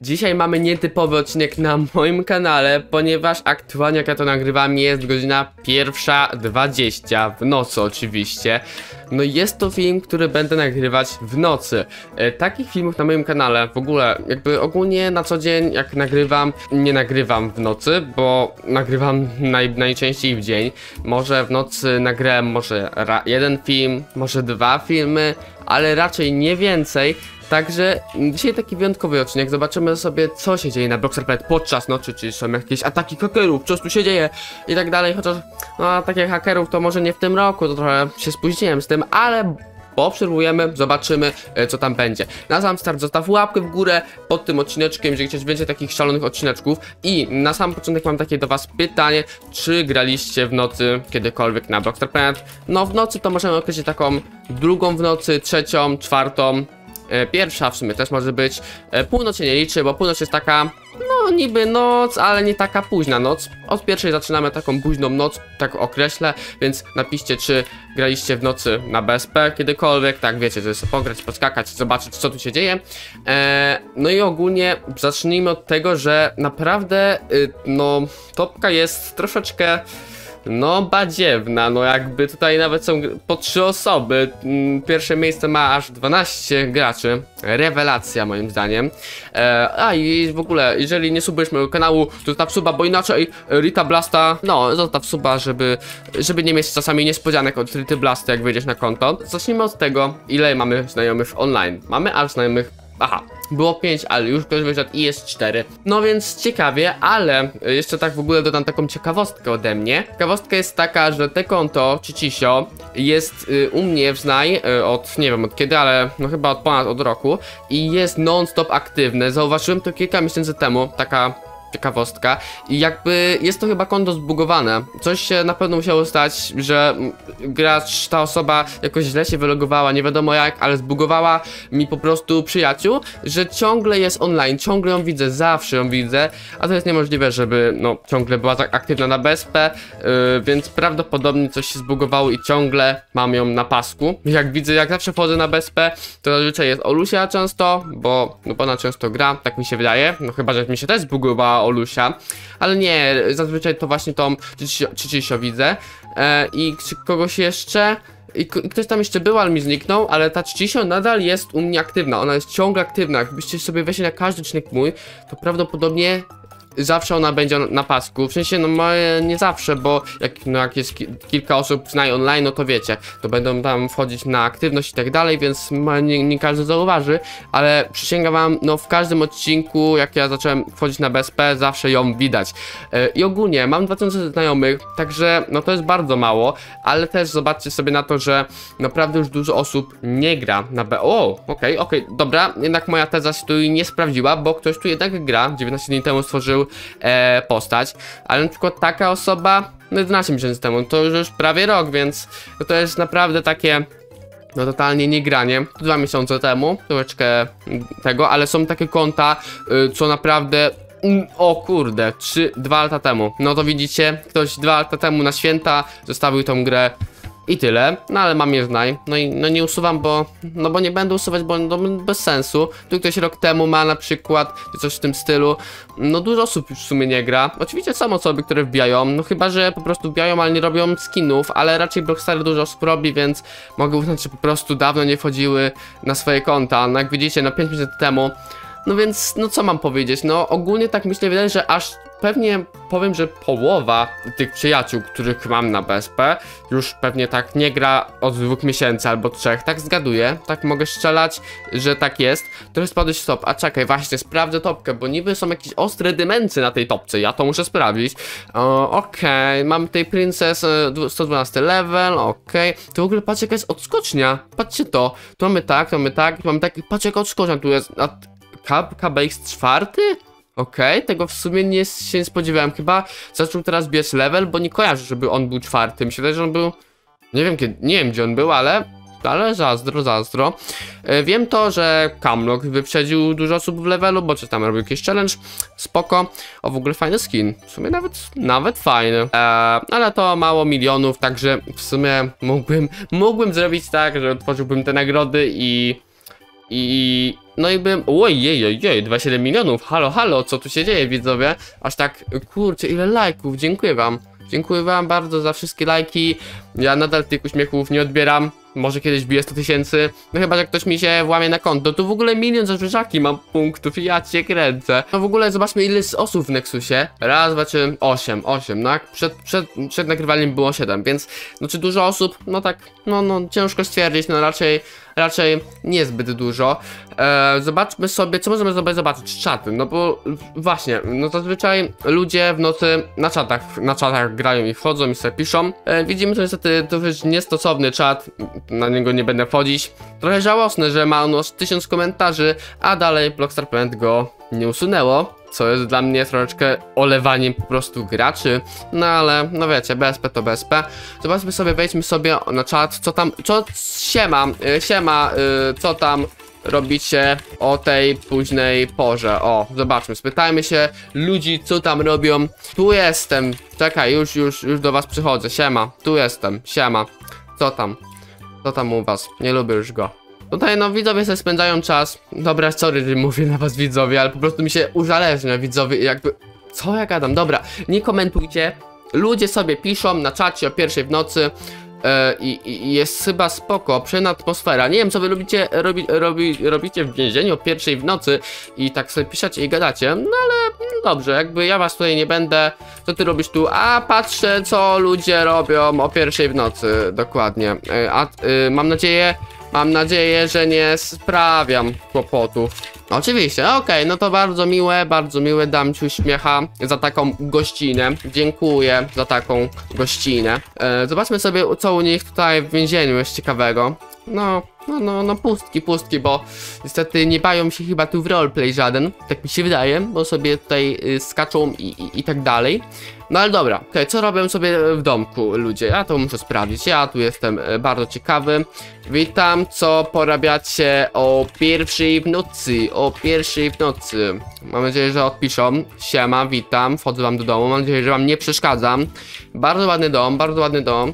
Dzisiaj mamy nietypowy odcinek na moim kanale, ponieważ aktualnie jak ja to nagrywam jest godzina 1.20 w nocy oczywiście. No jest to film, który będę nagrywać w nocy. E, takich filmów na moim kanale w ogóle, jakby ogólnie na co dzień jak nagrywam, nie nagrywam w nocy, bo nagrywam naj, najczęściej w dzień. Może w nocy nagrałem może jeden film, może dwa filmy, ale raczej nie więcej. Także dzisiaj taki wyjątkowy odcinek, zobaczymy sobie co się dzieje na Bloxer Planet podczas nocy, czy są jakieś ataki hakerów, co tu się dzieje i tak dalej, chociaż no ataki hakerów to może nie w tym roku, to trochę się spóźniłem z tym, ale poobserwujemy, zobaczymy e, co tam będzie. Na sam start zostaw łapkę w górę pod tym odcineczkiem, jeżeli chcesz więcej takich szalonych odcineczków i na sam początek mam takie do was pytanie, czy graliście w nocy kiedykolwiek na Blockstar Planet? No w nocy to możemy określić taką drugą w nocy, trzecią, czwartą, Pierwsza w sumie też może być. E, Północ się nie liczy, bo północ jest taka, no niby noc, ale nie taka późna noc. Od pierwszej zaczynamy taką późną noc, tak określę, więc napiszcie, czy graliście w nocy na BSP kiedykolwiek, tak wiecie, żeby sobie pograć, podskakać, zobaczyć co tu się dzieje. E, no i ogólnie zacznijmy od tego, że naprawdę, y, no, topka jest troszeczkę... No, badziewna, no jakby tutaj nawet są po trzy osoby. Mm, Pierwsze miejsce ma aż 12 graczy. Rewelacja moim zdaniem. E, a i w ogóle, jeżeli nie subujesz mojego kanału, to zostaw suba, bo inaczej Rita Blasta, no, zostaw suba, żeby, żeby nie mieć czasami niespodzianek od Rity Blasta, jak wejdziesz na konto. Zacznijmy od tego, ile mamy znajomych online. Mamy aż znajomych Aha, było 5, ale już ktoś wyszedł i jest 4. No więc ciekawie, ale jeszcze tak w ogóle dodam taką ciekawostkę ode mnie. Ciekawostka jest taka, że te konto Cicisio jest y, u mnie w Znaj y, od nie wiem od kiedy, ale no chyba od ponad od roku i jest non-stop aktywne. Zauważyłem to kilka miesięcy temu, taka ciekawostka i jakby jest to chyba konto zbugowane. Coś się na pewno musiało stać, że gracz, ta osoba jakoś źle się wylogowała, nie wiadomo jak, ale zbugowała mi po prostu przyjaciół, że ciągle jest online, ciągle ją widzę, zawsze ją widzę, a to jest niemożliwe, żeby no ciągle była tak aktywna na BSP, yy, więc prawdopodobnie coś się zbugowało i ciągle mam ją na pasku. Jak widzę, jak zawsze wchodzę na BSP, to zazwyczaj jest Olusia często, bo no ona często gra, tak mi się wydaje, no chyba, że mi się też zbugowała Olusia, ale nie, zazwyczaj to właśnie tą Cicisio widzę. E, i czy kogoś jeszcze... I ktoś tam jeszcze był, ale mi zniknął, ale ta Cicisio nadal jest u mnie aktywna, ona jest ciągle aktywna, jakbyście sobie weszli na każdy odcinek mój, to prawdopodobnie zawsze ona będzie na pasku. W sensie, no moje nie zawsze, bo jak, no, jak jest ki kilka osób znaje online, no to wiecie, to będą tam wchodzić na aktywność i tak dalej, więc nie, nie każdy zauważy, ale przysięgam wam, no w każdym odcinku, jak ja zacząłem wchodzić na BSP, zawsze ją widać. E, I ogólnie mam 2000 znajomych, także no to jest bardzo mało, ale też zobaczcie sobie na to, że naprawdę już dużo osób nie gra na B. O, okej, okej, dobra, jednak moja teza się tu nie sprawdziła, bo ktoś tu jednak gra. 19 dni temu stworzył e, postać, ale na przykład taka osoba, no 11 miesięcy temu, to już, prawie rok, więc no to jest naprawdę takie no totalnie nie granie. Dwa miesiące temu, troszeczkę tego, ale są takie konta, y, co naprawdę. mm, O kurde, trzy, dwa lata temu. No to widzicie, ktoś dwa lata temu na święta zostawił tą grę i tyle. No ale mam je znaj. No i no nie usuwam, bo. No bo nie będę usuwać, bo no, bez sensu. Tu ktoś rok temu ma na przykład, czy coś w tym stylu. No dużo osób już w sumie nie gra. Oczywiście są osoby, które wbijają, no chyba, że po prostu wbijają, ale nie robią skinów, ale raczej Blockstar dużo osób robi, więc mogę uznać, że po prostu dawno nie wchodziły na swoje konta. No jak widzicie, no 5 miesięcy temu. No więc, no co mam powiedzieć? No ogólnie tak myślę, wydaje, że aż pewnie powiem, że połowa tych przyjaciół, których mam na BSP, już pewnie tak nie gra od dwóch miesięcy albo trzech. Tak zgaduję, tak mogę strzelać, że tak jest. Trochę spadłeś stop. A czekaj, właśnie sprawdzę topkę, bo niby są jakieś ostre dymencje na tej topce. Ja to muszę sprawdzić. Okej, mam tej Princess e, dwu- 112 level, okej. To w ogóle patrz jaka jest odskocznia. Patrzcie to. Tu mamy tak, tu mamy tak, mamy tak. Patrz jaka odskocznia tu jest. A KBX czwarty? Okej, tego w sumie nie, się nie spodziewałem. Chyba zaczął teraz biec level, bo nie kojarzę, żeby on był czwarty. Myślę, że on był. Nie wiem kiedy. Nie wiem gdzie on był, ale. Ale zazdro, zazdro. E, wiem to, że Camlock wyprzedził dużo osób w levelu, bo czy tam robił jakiś challenge. Spoko. O, w ogóle fajny skin. W sumie nawet, nawet fajny. E, ale to mało milionów, także w sumie mógłbym, mógłbym zrobić tak, że otworzyłbym te nagrody i i no i bym, oj, jej, jej, jej, 27 milionów, halo, halo, co tu się dzieje, widzowie? Aż tak, kurczę, ile lajków, dziękuję wam. Dziękuję wam bardzo za wszystkie lajki. Ja nadal tych uśmiechów nie odbieram. Może kiedyś bije 100 tysięcy. No chyba, że ktoś mi się włamie na konto. Tu w ogóle milion za mam punktów i ja cię kręcę. No w ogóle zobaczmy ile jest osób w Nexusie. Raz, dwa, trzy, osiem, osiem. No przed, przed, przed nagrywaniem było 7, więc no czy dużo osób? No tak, no no ciężko stwierdzić, no raczej raczej niezbyt dużo. E, zobaczmy sobie, co możemy sobie zobaczyć, czaty, no bo właśnie, no zazwyczaj ludzie w nocy na czatach, na czatach grają i wchodzą i sobie piszą. E, widzimy to niestety dosyć niestosowny czat, na niego nie będę wchodzić. Trochę żałosne, że ma on aż komentarzy, a dalej Blockstar Planet go nie usunęło co jest dla mnie troszeczkę olewaniem po prostu graczy, no ale no wiecie, BSP to BSP. Zobaczmy sobie, wejdźmy sobie na czat, co tam, co siema, y, siema, y, co tam robicie o tej późnej porze. O, zobaczmy, spytajmy się ludzi, co tam robią. Tu jestem, czekaj, już, już, już do was przychodzę, siema, tu jestem, siema, co tam, co tam u was, nie lubię już go. Tutaj no widzowie sobie spędzają czas. Dobra, sorry, mówię na was widzowie, ale po prostu mi się uzależnia widzowie jakby... Co ja gadam? Dobra, nie komentujcie. Ludzie sobie piszą na czacie o pierwszej w nocy. e, I, i jest chyba spoko, przyjemna atmosfera. Nie wiem, co wy lubicie, robi, robi, robicie w więzieniu o pierwszej w nocy i tak sobie piszecie i gadacie. No ale mm, dobrze, jakby ja was tutaj nie będę. Co ty robisz tu? A patrzę, co ludzie robią o pierwszej w nocy, dokładnie. E, A y, mam nadzieję, Mam nadzieję, że nie sprawiam kłopotów. Oczywiście, okej, no to bardzo miłe, bardzo miłe, dam ci uśmiecha za taką gościnę. Dziękuję za taką gościnę. E, zobaczmy sobie, co u nich tutaj w więzieniu jest ciekawego. No, no, no, no, pustki, pustki, bo niestety nie bają się chyba tu w roleplay żaden, tak mi się wydaje, bo sobie tutaj y, skaczą i, i, i tak dalej. No ale dobra, okej, co robią sobie w domku ludzie? Ja to muszę sprawdzić, ja tu jestem e, bardzo ciekawy. Witam, co porabiacie o pierwszej w nocy, o pierwszej w nocy. Mam nadzieję, że odpiszą. Siema, witam, wchodzę wam do domu, mam nadzieję, że wam nie przeszkadzam. Bardzo ładny dom, bardzo ładny dom.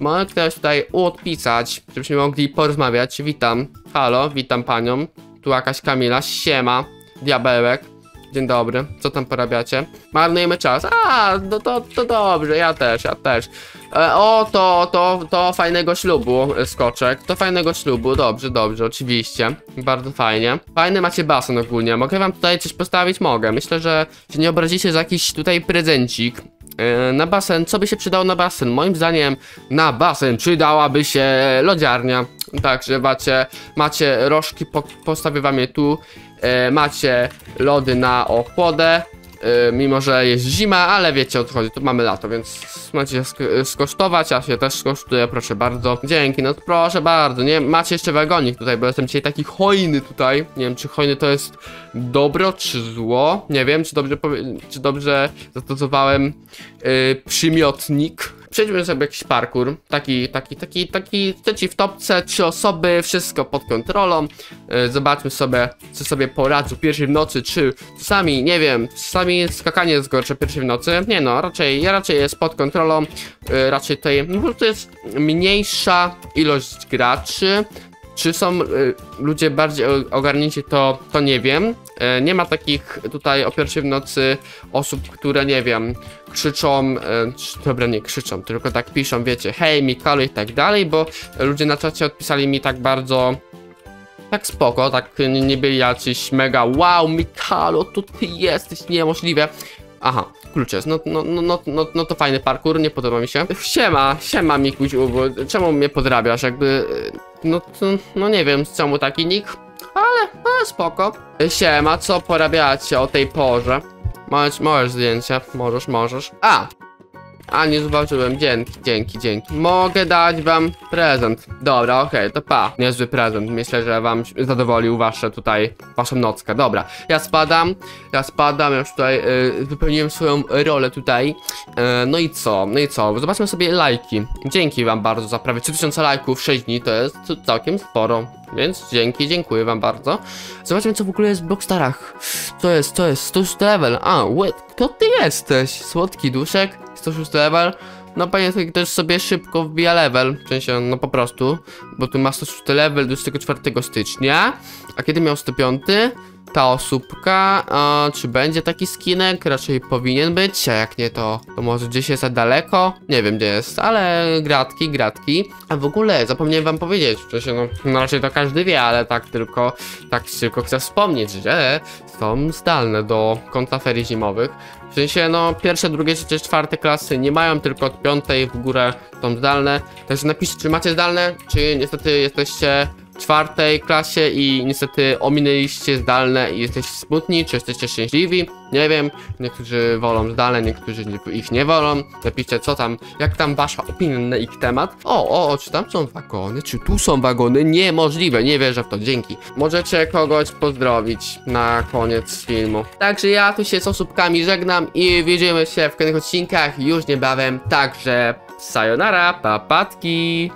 Mogę ktoś tutaj odpisać, żebyśmy mogli porozmawiać. Witam, halo, witam panią. Tu jakaś Kamila, siema, diabełek. Dzień dobry, co tam porabiacie? Marnujemy czas. A, no to, to dobrze, ja też, ja też. E, o, to, to, to fajnego ślubu, e, skoczek. To fajnego ślubu, dobrze, dobrze, oczywiście. Bardzo fajnie. Fajny macie basen ogólnie. Mogę wam tutaj coś postawić? Mogę. Myślę, że się nie obrazicie za jakiś tutaj prezencik. E, na basen, co by się przydało na basen? Moim zdaniem na basen przydałaby się lodziarnia. Także macie, macie rożki, po, postawię wam je tu. E, macie lody na ochłodę. E, mimo, że jest zima, ale wiecie o co chodzi, tu mamy lato, więc macie sk- skosztować, ja się też skosztuję, proszę bardzo. Dzięki, no proszę bardzo, nie macie jeszcze wagonik tutaj, bo jestem dzisiaj taki hojny tutaj. Nie wiem, czy hojny to jest dobro, czy zło. Nie wiem, czy dobrze, czy dobrze zastosowałem yy, przymiotnik. Przejdźmy sobie jakiś parkour. Taki, taki, taki, taki, trzeci w topce, trzy osoby, wszystko pod kontrolą. Yy, zobaczmy sobie, co sobie poradzą pierwszej w nocy, czy czasami, nie wiem, czasami skakanie jest gorsze pierwszej w nocy. Nie no, raczej, raczej jest pod kontrolą. Yy, raczej tutaj, no prostu jest mniejsza ilość graczy. Czy są y, ludzie bardziej ogarnięci, to, to nie wiem. E, nie ma takich tutaj o pierwszej w nocy osób, które nie wiem, krzyczą, e, dobra nie krzyczą, tylko tak piszą, wiecie, hej Mikalu i tak dalej, bo ludzie na czacie odpisali mi tak bardzo tak spoko, tak nie, byli jacyś mega wow Mikalo, to ty jesteś niemożliwe. Aha, klucz jest, no, no, no, no, no, no to fajny parkour, nie podoba mi się. Siema, siema bo czemu mnie podrabiasz, jakby, e, no, no nie wiem, czemu taki nick, ale, ale spoko. Siema, co porabiacie o tej porze? Możesz, możesz zdjęcie, możesz, możesz. A! A, nie zobaczyłem, dzięki, dzięki, dzięki. Mogę dać wam prezent. Dobra, okej, to pa. Niezły prezent, myślę, że wam zadowolił wasze tutaj, waszą nockę. Dobra, ja spadam, ja spadam, już tutaj y, wypełniłem swoją rolę tutaj. E, no i co, no i co, zobaczmy sobie lajki. Dzięki wam bardzo za prawie 3000 lajków w 6 dni, to jest całkiem sporo. Więc dzięki, dziękuję wam bardzo. Zobaczmy co w ogóle jest w Blockstarach. Co jest, co jest, 106 level. A, kto ty jesteś? Słodki duszek, 106 level. no pamiętaj też sobie szybko wbija level, w sensie, no po prostu, bo tu ma 106 level 24 stycznia, a kiedy miał 105? Ta osóbka, czy będzie taki skinek? Raczej powinien być, a jak nie to, to może gdzieś jest za daleko? Nie wiem gdzie jest, ale gratki, gratki. A w ogóle zapomniałem wam powiedzieć, w sensie, no, no raczej to każdy wie, ale tak tylko, tak tylko chcę wspomnieć, że są zdalne do konta ferii zimowych. W sensie, no, pierwsze, drugie, trzecie, czwarte klasy nie mają, tylko od piątej w górę są zdalne. Także napiszcie, czy macie zdalne, czy niestety jesteście czwartej klasie i niestety ominęliście zdalne i jesteście smutni, czy jesteście szczęśliwi. Nie wiem, niektórzy wolą zdalne, niektórzy nie- ich nie wolą. Napiszcie, co tam, jak tam wasza opinia na ich temat. O, o, o, czy tam są wagony, czy tu są wagony? Niemożliwe, nie wierzę w to, dzięki. Możecie kogoś pozdrowić na koniec filmu. Także ja tu się z osóbkami żegnam i widzimy się w kolejnych odcinkach już niebawem. Także sayonara, papatki.